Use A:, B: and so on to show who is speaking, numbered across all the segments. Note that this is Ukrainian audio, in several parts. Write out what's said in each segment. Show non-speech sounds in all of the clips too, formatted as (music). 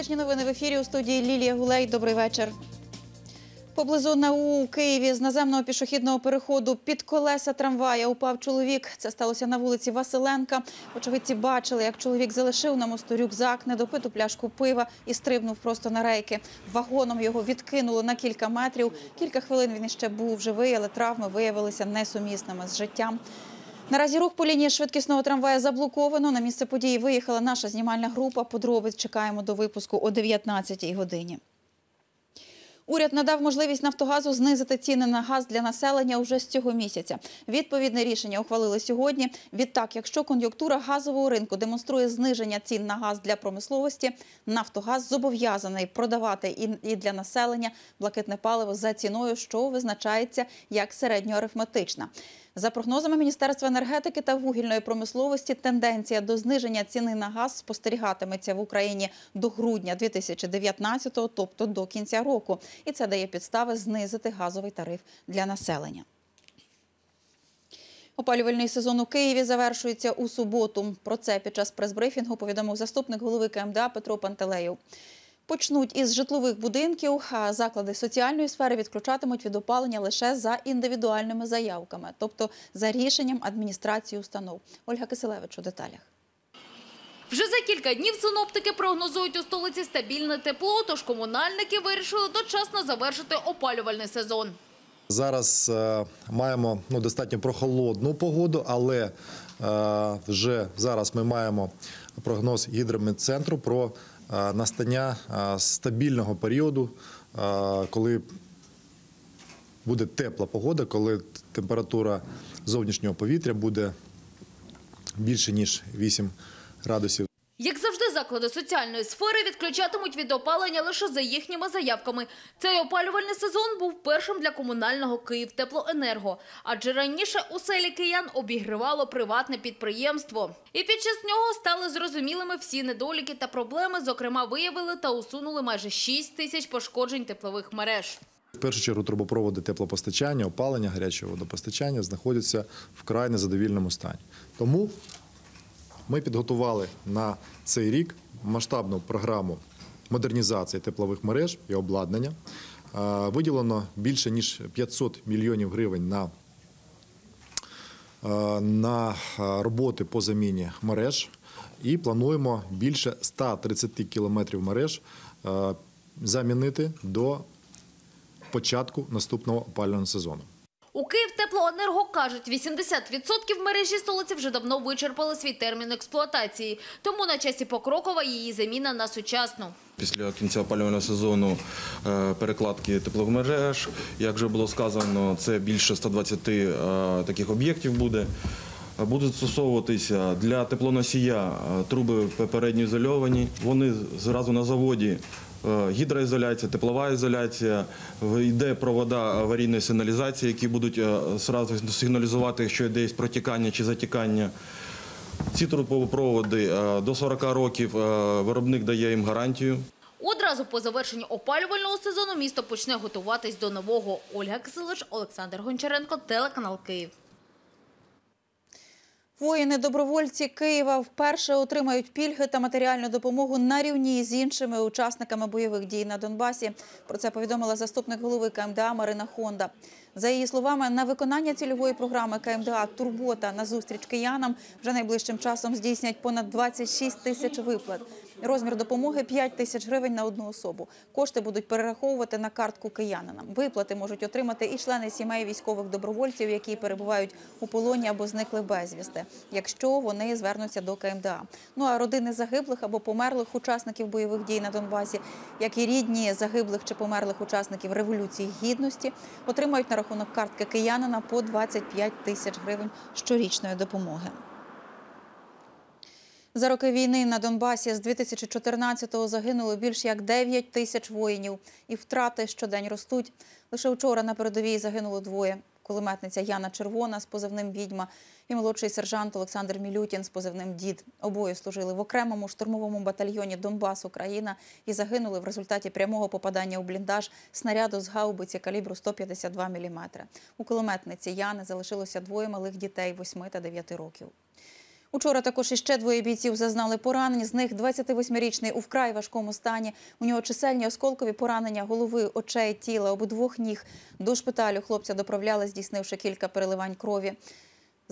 A: Столичні новини в ефірі у студії Лілія Гулей. Добрий вечір. Поблизу НАУ у Києві з наземного пішохідного переходу під колеса трамвая упав чоловік. Це сталося на вулиці Василенка. Очевидці бачили, як чоловік залишив на мосту рюкзак, недопиту пляшку пива і стрибнув просто на рейки. Вагоном його відкинуло на кілька метрів. Кілька хвилин він іще був живий, але травми виявилися несумісними з життям. Наразі рух по лінії швидкісного трамвая заблоковано. На місце події виїхала наша знімальна група. Подробиць чекаємо до випуску о 19-й годині. Уряд надав можливість Нафтогазу знизити ціни на газ для населення уже з цього місяця. Відповідне рішення ухвалили сьогодні. Відтак, якщо кон'юнктура газового ринку демонструє зниження цін на газ для промисловості, Нафтогаз зобов'язаний продавати і- для населення блакитне паливо за ціною, що визначається як середньоарифметична. За прогнозами Міністерства енергетики та вугільної промисловості, тенденція до зниження ціни на газ спостерігатиметься в Україні до грудня 2019-го, тобто до кінця року. І це дає підстави знизити газовий тариф для населення. Опалювальний сезон у Києві завершується у суботу. Про це під час прес-брифінгу повідомив заступник голови КМДА Петро Пантелеєв. Почнуть із житлових будинків, заклади соціальної сфери відключатимуть від опалення лише за індивідуальними заявками, тобто за рішенням адміністрації установ. Ольга Киселевич у деталях.
B: Вже за кілька днів синоптики прогнозують у столиці стабільне тепло, тож комунальники вирішили дочасно завершити опалювальний сезон.
C: Зараз е, маємо ну, достатньо прохолодну погоду, але е, вже зараз ми маємо прогноз гідрометцентру про настання е, стабільного періоду, е, коли буде тепла погода, коли температура зовнішнього повітря буде більше ніж 8 градусів.
B: Заклади соціальної сфери відключатимуть від опалення лише за їхніми заявками. Цей опалювальний сезон був першим для комунального «Київтеплоенерго», адже раніше у селі киян обігрівало приватне підприємство. І під час нього стали зрозумілими всі недоліки та проблеми, зокрема виявили та усунули майже 6 тисяч пошкоджень теплових мереж.
C: В першу чергу трубопроводи теплопостачання, опалення, гарячого водопостачання знаходяться в край незадовільному стані. Тому ми підготували на цей рік масштабну програму модернізації теплових мереж і обладнання. Виділено більше ніж 500 мільйонів гривень на, на роботи по заміні мереж і плануємо більше 130 кілометрів мереж замінити до початку наступного опалювального сезону.
B: У «Київтеплоенерго» кажуть, 80% мережі столиці вже давно вичерпали свій термін експлуатації. Тому на часі покрокова її заміна на сучасну.
D: Після кінця опалювального сезону е, перекладки теплових мереж, як вже було сказано, це більше 120 е, таких об'єктів буде. Е, Будуть застосовуватися для теплоносія труби попередньо ізольовані. Вони зразу на заводі гідроізоляція, теплова ізоляція, йде провода аварійної сигналізації, які будуть е, зразу сигналізувати, якщо йде протікання чи затікання. Ці трубопроводи е, до 40 років е, виробник дає їм гарантію.
B: Одразу по завершенні опалювального сезону місто почне готуватись до нового. Ольга Киселич, Олександр Гончаренко, телеканал Київ.
A: Воїни-добровольці Києва вперше отримають пільги та матеріальну допомогу на рівні з іншими учасниками бойових дій на Донбасі. Про це повідомила заступник голови КМДА Марина Хонда. За її словами, на виконання цільової програми КМДА Турбота на зустріч киянам вже найближчим часом здійснять понад 26 тисяч виплат. Розмір допомоги 5 тисяч гривень на одну особу. Кошти будуть перераховувати на картку киянина. Виплати можуть отримати і члени сімей військових добровольців, які перебувають у полоні або зникли безвісти, якщо вони звернуться до КМДА. Ну а родини загиблих або померлих учасників бойових дій на Донбасі, як і рідні загиблих чи померлих учасників революції гідності, отримають на рахунок картки киянина по 25 тисяч гривень щорічної допомоги. За роки війни на Донбасі з 2014-го загинуло більш як 9 тисяч воїнів, і втрати щодень ростуть. Лише вчора на передовій загинуло двоє: кулеметниця Яна Червона з позивним відьма і молодший сержант Олександр Мілютін з позивним дід. Обоє служили в окремому штурмовому батальйоні Донбас Україна і загинули в результаті прямого попадання у бліндаж снаряду з гаубиці калібру 152 мм. У кулеметниці Яни залишилося двоє малих дітей 8 та 9 років. Учора також іще двоє бійців зазнали поранень. З них 28-річний у вкрай важкому стані. У нього чисельні осколкові поранення голови, очей, тіла, обидвох ніг. До шпиталю хлопця доправляли, здійснивши кілька переливань крові.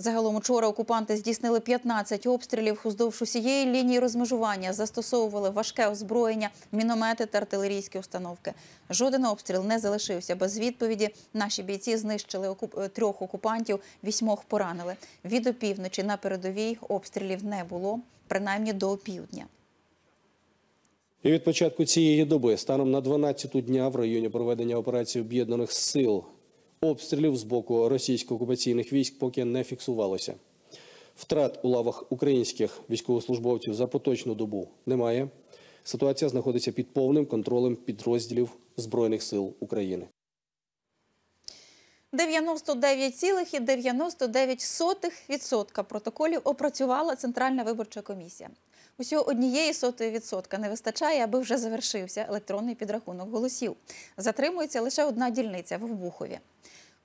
A: Загалом учора окупанти здійснили 15 обстрілів уздовж усієї лінії розмежування, застосовували важке озброєння, міномети та артилерійські установки. Жоден обстріл не залишився без відповіді. Наші бійці знищили е, трьох окупантів, вісьмох поранили. Від опівночі на передовій обстрілів не було, принаймні до опівдня.
E: І від початку цієї доби, станом на 12 дня в районі проведення операції об'єднаних сил, обстрілів з боку російсько-окупаційних військ поки не фіксувалося. Втрат у лавах українських військовослужбовців за поточну добу немає. Ситуація знаходиться під повним контролем підрозділів Збройних сил України.
A: 99,99% протоколів опрацювала Центральна виборча комісія. Усього однієї сотої відсотка не вистачає, аби вже завершився електронний підрахунок голосів. Затримується лише одна дільниця в Обухові.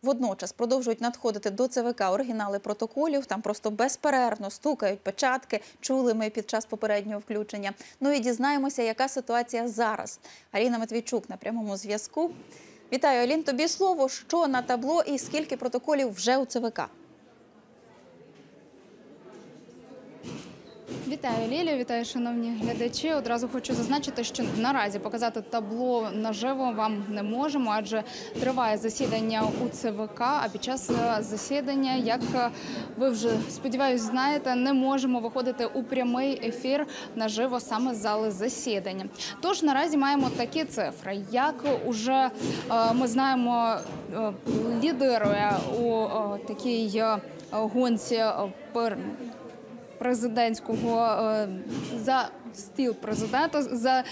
A: Водночас продовжують надходити до ЦВК оригінали протоколів. Там просто безперервно стукають печатки. Чули ми під час попереднього включення. Ну і дізнаємося, яка ситуація зараз. Аліна Матвійчук на прямому зв'язку. Вітаю, Алін. Тобі слово, що на табло і скільки протоколів вже у ЦВК.
F: Вітаю Лілію, вітаю, шановні глядачі. Одразу хочу зазначити, що наразі показати табло наживо вам не можемо, адже триває засідання у ЦВК. А під час е, засідання, як е, ви вже сподіваюсь, знаєте, не можемо виходити у прямий ефір наживо саме з зали засідання. Тож наразі маємо такі цифри. Як уже е, ми знаємо, лідирує у такій гонці президентського е, за стіл президента за,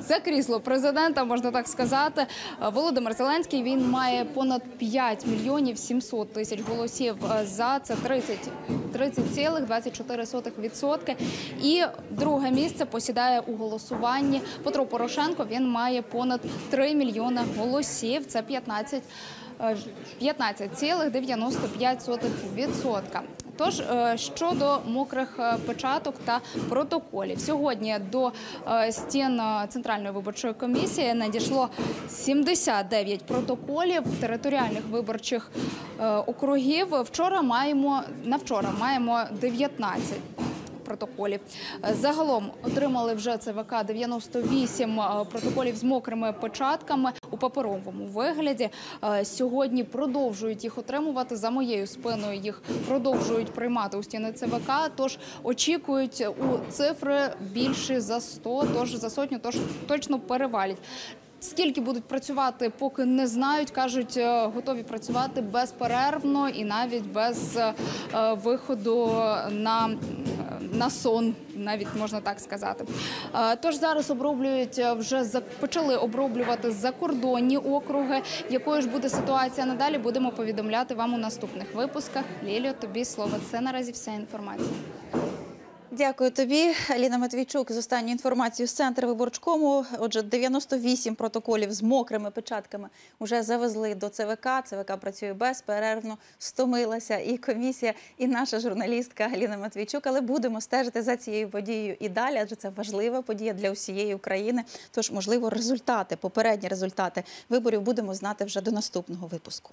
F: за крісло президента, можна так сказати. Е, Володимир Зеленський він має понад 5 мільйонів 700 тисяч голосів е, за це 30,24%. І друге місце посідає у голосуванні Петро Порошенко. Він має понад 3 мільйони голосів. Це 15 е, 15,95%. Тож е, щодо мокрих е, печаток та протоколів, сьогодні до е, стін центральної виборчої комісії надійшло 79 протоколів територіальних виборчих округів. Вчора маємо на вчора маємо 19 протоколів. Е, Загалом отримали вже ЦВК 98 е, протоколів з мокрими печатками у паперовому вигляді. Е, Сьогодні продовжують їх отримувати за моєю спиною. Їх продовжують приймати у стіни ЦВК. Тож очікують у цифри більше за 100, тож за сотню, тож точно перевалять. Скільки будуть працювати, поки не знають. кажуть, готові працювати безперервно і навіть без виходу на, на сон, навіть можна так сказати. Тож зараз оброблюють е, вже почали оброблювати закордонні округи. Якою ж буде ситуація надалі? Будемо повідомляти вам у наступних випусках. Ліліо, тобі слово. Це наразі вся інформація.
A: Дякую тобі, Аліна Матвійчук. З останньою інформацією з центру виборчкому. Отже, 98 протоколів з мокрими печатками вже завезли до ЦВК. ЦВК працює безперервно, стомилася і комісія, і наша журналістка Аліна Матвійчук. Але будемо стежити за цією подією і далі, адже це важлива подія для усієї України. Тож, можливо, результати, попередні результати виборів будемо знати вже до наступного випуску.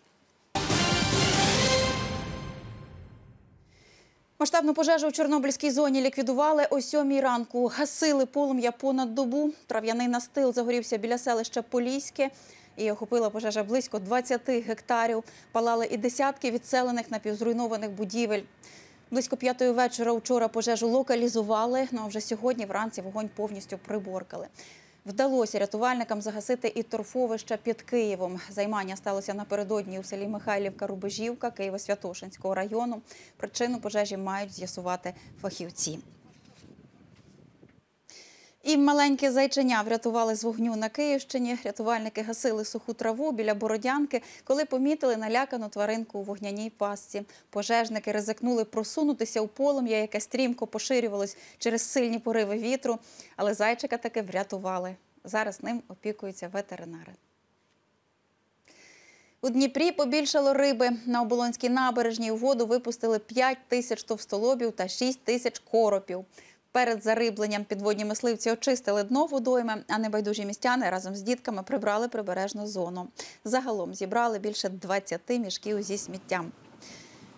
A: Масштабну пожежу у Чорнобильській зоні ліквідували о сьомій ранку. Гасили полум'я понад добу. Трав'яний настил загорівся біля селища Поліське. І охопила пожежа близько 20 гектарів. Палали і десятки відселених напівзруйнованих будівель. Близько п'ятої вечора вчора пожежу локалізували, ну а вже сьогодні вранці вогонь повністю приборкали. Вдалося рятувальникам загасити і торфовища під Києвом. Займання сталося напередодні у селі Михайлівка Рубежівка Києво-Святошинського району. Причину пожежі мають з'ясувати фахівці. І маленьке зайченя врятували з вогню на Київщині. Рятувальники гасили суху траву біля Бородянки, коли помітили налякану тваринку у вогняній пастці. Пожежники ризикнули просунутися у полум'я, яке стрімко поширювалось через сильні пориви вітру, але зайчика таки врятували. Зараз ним опікуються ветеринари. У Дніпрі побільшало риби. На Оболонській набережній у воду випустили 5 тисяч товстолобів та 6 тисяч коропів. Перед зарибленням підводні мисливці очистили дно водойми, а небайдужі містяни разом з дітками прибрали прибережну зону. Загалом зібрали більше 20 мішків зі сміттям.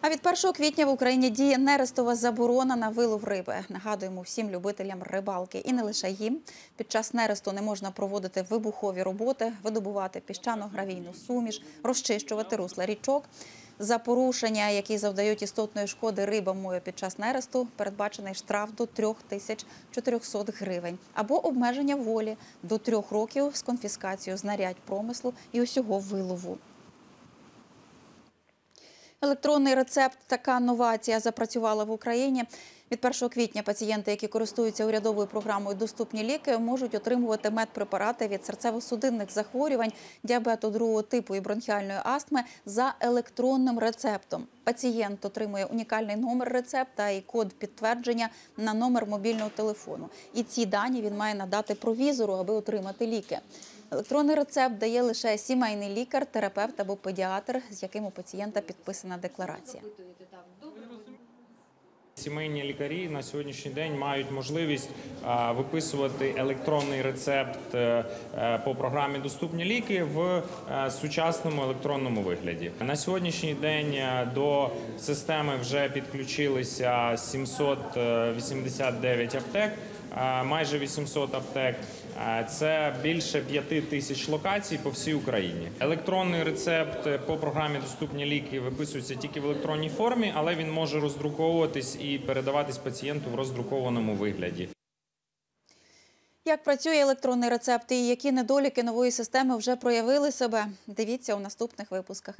A: А від 1 квітня в Україні діє нерестова заборона на вилов риби. Нагадуємо всім любителям рибалки і не лише їм. Під час нересту не можна проводити вибухові роботи, видобувати піщано-гравійну суміш, розчищувати русла річок. За порушення, які завдають істотної шкоди рибам мою під час нересту, передбачений штраф до 3400 гривень або обмеження волі до трьох років з конфіскацією знарядь промислу і усього вилову. Електронний рецепт така новація запрацювала в Україні. Від 1 квітня пацієнти, які користуються урядовою програмою Доступні ліки, можуть отримувати медпрепарати від серцево-судинних захворювань, діабету другого типу і бронхіальної астми за електронним рецептом. Пацієнт отримує унікальний номер рецепта і код підтвердження на номер мобільного телефону. І ці дані він має надати провізору, аби отримати ліки. Електронний рецепт дає лише сімейний лікар, терапевт або педіатр, з яким у пацієнта підписана декларація.
G: Сімейні лікарі на сьогоднішній день мають можливість виписувати електронний рецепт е, е, по програмі Доступні ліки в е, сучасному електронному вигляді. На сьогоднішній день до системи вже підключилися 789 аптек. Майже 800 аптек це більше 5 тисяч локацій по всій Україні. Електронний рецепт е, по програмі Доступні ліки виписується тільки в електронній формі, але він може роздруковуватись і передаватись пацієнту в роздрукованому вигляді.
A: Як працює електронний рецепт і які недоліки нової системи вже проявили себе? Дивіться у наступних випусках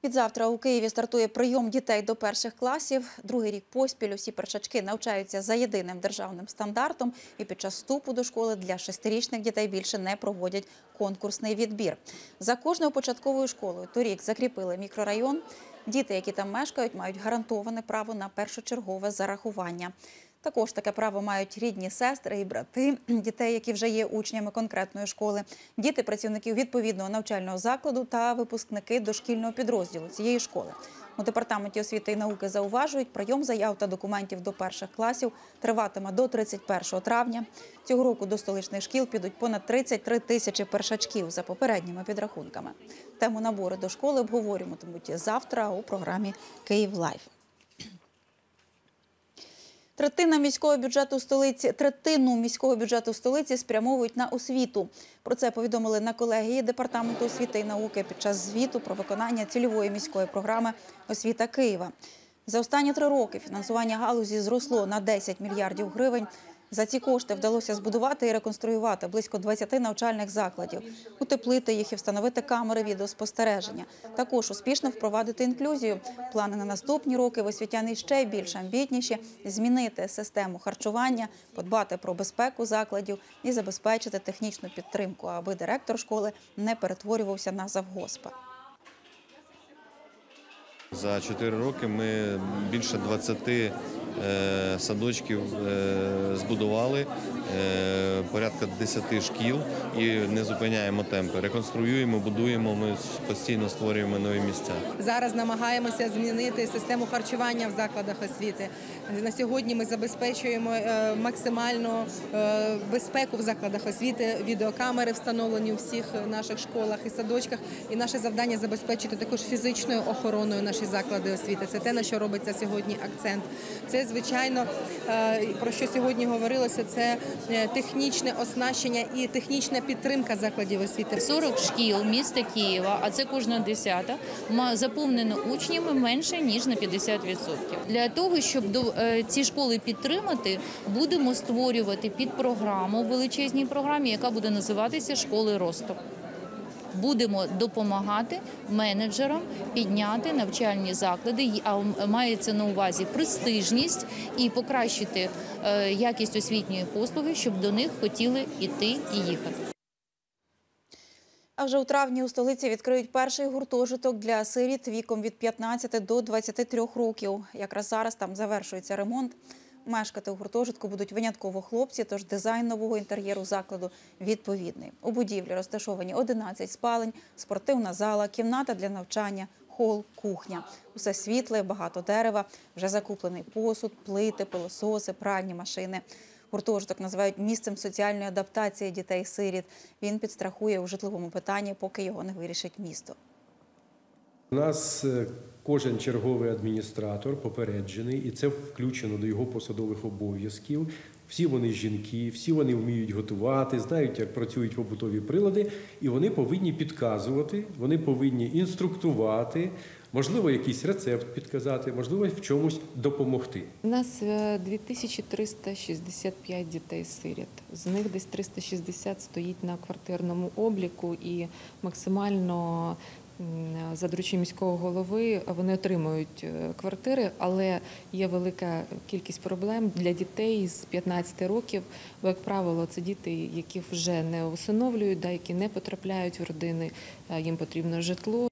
A: СТГН. Відзавтра у Києві стартує прийом дітей до перших класів. Другий рік поспіль усі першачки навчаються за єдиним державним стандартом. І під час вступу до школи для шестирічних дітей більше не проводять конкурсний відбір. За кожною початковою школою торік закріпили мікрорайон. Діти, які там мешкають, мають гарантоване право на першочергове зарахування. Також таке право мають рідні сестри і брати (clears throat) дітей, які вже є учнями конкретної школи, діти працівників відповідного навчального закладу та випускники дошкільного підрозділу цієї школи. У департаменті освіти і науки зауважують, прийом заяв та документів до перших класів триватиме до 31 травня. Цього року до столичних шкіл підуть понад 33 тисячі першачків за попередніми підрахунками. Тему набору до школи обговорюватимуть завтра у програмі Київ Live. Третина міського бюджету столиці третину міського бюджету столиці спрямовують на освіту. Про це повідомили на колегії департаменту освіти і науки під час звіту про виконання цільової міської програми Освіта Києва. За останні три роки фінансування галузі зросло на 10 мільярдів гривень. За ці кошти вдалося збудувати і реконструювати близько 20 навчальних закладів, утеплити їх і встановити камери відеоспостереження. Також успішно впровадити інклюзію. Плани на наступні роки освітяни ще більш амбітніші змінити систему харчування, подбати про безпеку закладів і забезпечити технічну підтримку, аби директор школи не перетворювався на завгоспа.
H: За 4 роки ми більше 20 е, садочків е, збудували, е, порядка 10 шкіл і не зупиняємо темпи. Реконструюємо, будуємо, ми постійно створюємо нові місця.
I: Зараз намагаємося змінити систему харчування в закладах освіти. На сьогодні ми забезпечуємо максимальну безпеку в закладах освіти. Відеокамери встановлені у всіх наших школах і садочках. І наше завдання забезпечити також фізичною охороною наші заклади освіти. Це те, на що робиться сьогодні акцент. Це звичайно е, про що сьогодні говорилося. Це е, технічне оснащення і технічна підтримка закладів освіти.
J: 40 шкіл міста Києва, а це кожна десята, заповнено учнями менше ніж на 50%. Для того, щоб е, ці школи підтримати, будемо створювати підпрограму в величезній програмі, яка буде називатися Школи росту. Будемо допомагати менеджерам підняти навчальні заклади, а мається на увазі престижність і покращити е, якість освітньої послуги, щоб до них хотіли йти і їхати.
A: А вже у травні у столиці відкриють перший гуртожиток для сиріт віком від 15 до 23 років. Якраз зараз там завершується ремонт. Мешкати у гуртожитку будуть винятково хлопці, тож дизайн нового інтер'єру закладу відповідний. У будівлі розташовані 11 спалень, спортивна зала, кімната для навчання, хол, кухня. Усе світле, багато дерева, вже закуплений посуд, плити, пилососи, пральні машини. Гуртожиток називають місцем соціальної адаптації дітей-сиріт. Він підстрахує у житловому питанні, поки його не вирішить місто.
K: У нас е, кожен черговий адміністратор попереджений, і це включено до його посадових обов'язків. Всі вони жінки, всі вони вміють готувати, знають, як працюють побутові прилади, і вони повинні підказувати, вони повинні інструктувати, можливо, якийсь рецепт підказати, можливо, в чомусь допомогти.
L: У нас е, 2365 дітей-сиріт. З них десь 360 стоїть на квартирному обліку і максимально за дорученням міського голови вони отримують е, квартири, але є велика кількість проблем для дітей з 15 років. Як правило, це діти, яких вже не усиновлюють, да, які не потрапляють в родини, е, їм потрібно житло.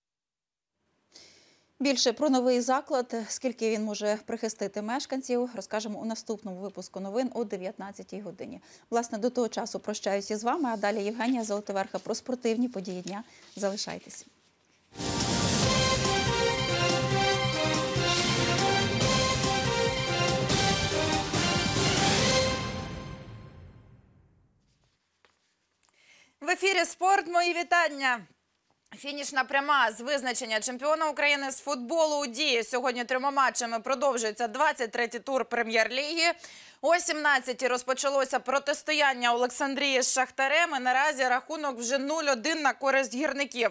A: Більше про новий заклад, скільки він може прихистити мешканців, розкажемо у наступному випуску новин о 19-й годині. Власне, до того часу прощаюся з вами, а далі Євгенія Золотоверха про спортивні події дня. Залишайтесь.
M: Ефірі спорт. Мої вітання. Фінішна пряма з визначення чемпіона України з футболу у дії. Сьогодні трьома матчами продовжується 23-й тур прем'єр-ліги. О 17-й розпочалося протистояння Олександрії з Шахтарем. І наразі рахунок вже 0-1 на користь гірників.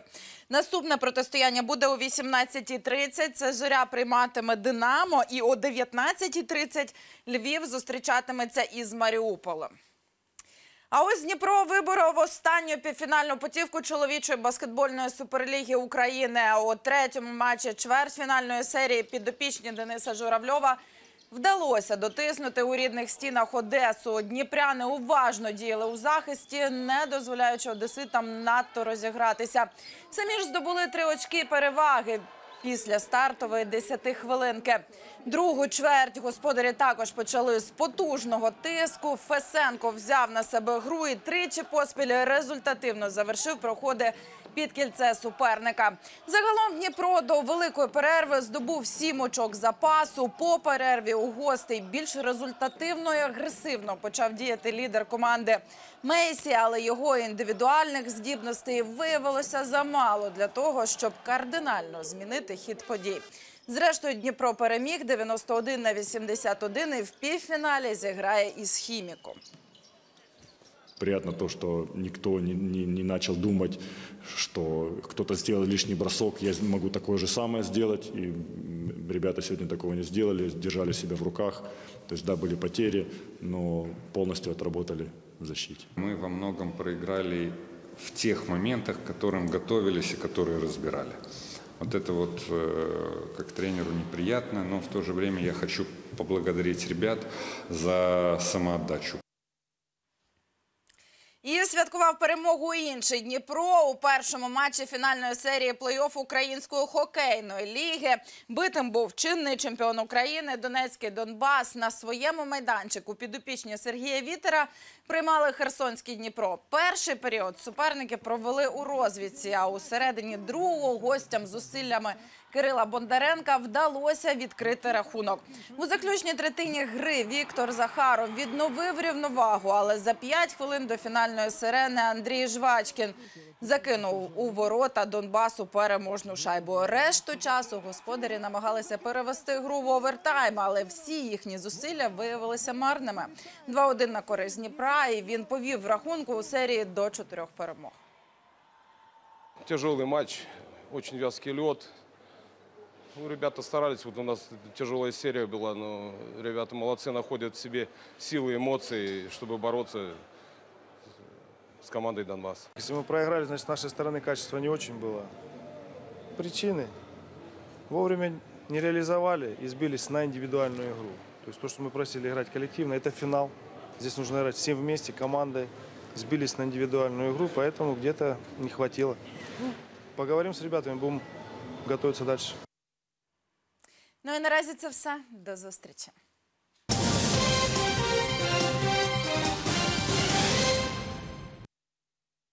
M: Наступне протистояння буде о 18.30. Це зоря прийматиме Динамо. І о 19.30 Львів зустрічатиметься із Маріуполем. А ось Дніпро виборов останню півфінальну путівку чоловічої баскетбольної суперліги України. У третьому матчі чвертьфінальної серії підопічні Дениса Журавльова вдалося дотиснути у рідних стінах Одесу. Дніпряни уважно діяли у захисті, не дозволяючи одеситам надто розігратися. Самі ж здобули три очки переваги після стартової 10 хвилинки. Другу чверть господарі також почали з потужного тиску. Фесенко взяв на себе гру і тричі поспіль результативно завершив проходи під кільце суперника. Загалом Дніпро до великої перерви здобув сім очок запасу. По перерві у гостей більш результативно і агресивно почав діяти лідер команди Мейсі, але його індивідуальних здібностей виявилося замало для того, щоб кардинально змінити хід подій. Зрештою, Дніпро переміг 91 на 81 і в півфіналі зіграє із хіміком.
N: Приятно то, что никто не, не, не начал думать, что кто-то сделал лишний бросок, я могу такое же самое сделать. И м, ребята сегодня такого не сделали, держали себя в руках. То есть, да, были потери, но полностью отработали в защите.
O: Мы во многом проиграли в тех моментах, к которым готовились и которые разбирали. Вот это вот э, как тренеру неприятно, но в то же время я хочу поблагодарить ребят за самоотдачу.
M: І святкував перемогу інший Дніпро у першому матчі фінальної серії плей-офф української хокейної ліги. Битим був чинний чемпіон України Донецький Донбас на своєму майданчику. Підопічні Сергія Вітера приймали Херсонський Дніпро. Перший період суперники провели у розвідці. А у середині другого гостям зусиллями Кирила Бондаренка вдалося відкрити рахунок. У заключній третині гри Віктор Захаров відновив рівновагу, але за 5 хвилин до фінальної сирени Андрій Жвачкін закинув у ворота Донбасу переможну шайбу. Решту часу господарі намагалися перевести гру в овертайм, але всі їхні зусилля виявилися марними. 2-1 на користь Дніпра, і він повів в рахунку у серії до чотирьох перемог.
P: Тяжелый матч, очень вязкий лед. Ну, ребята старались, вот у нас тяжелая серия была, но ребята молодцы, находят в себе силы, эмоции, чтобы бороться с командой Донбасс.
Q: Если мы проиграли, значит, с нашей стороны качество не очень было. Причины. Вовремя не реализовали и сбились на индивидуальную игру. То есть то, что мы просили играть коллективно, это финал. Здесь нужно играть всем вместе, командой. Сбились на индивидуальную игру, поэтому где-то не хватило. Ну, поговорим с ребятами, будем готовиться дальше.
M: Ну і наразі це все. До зустрічі.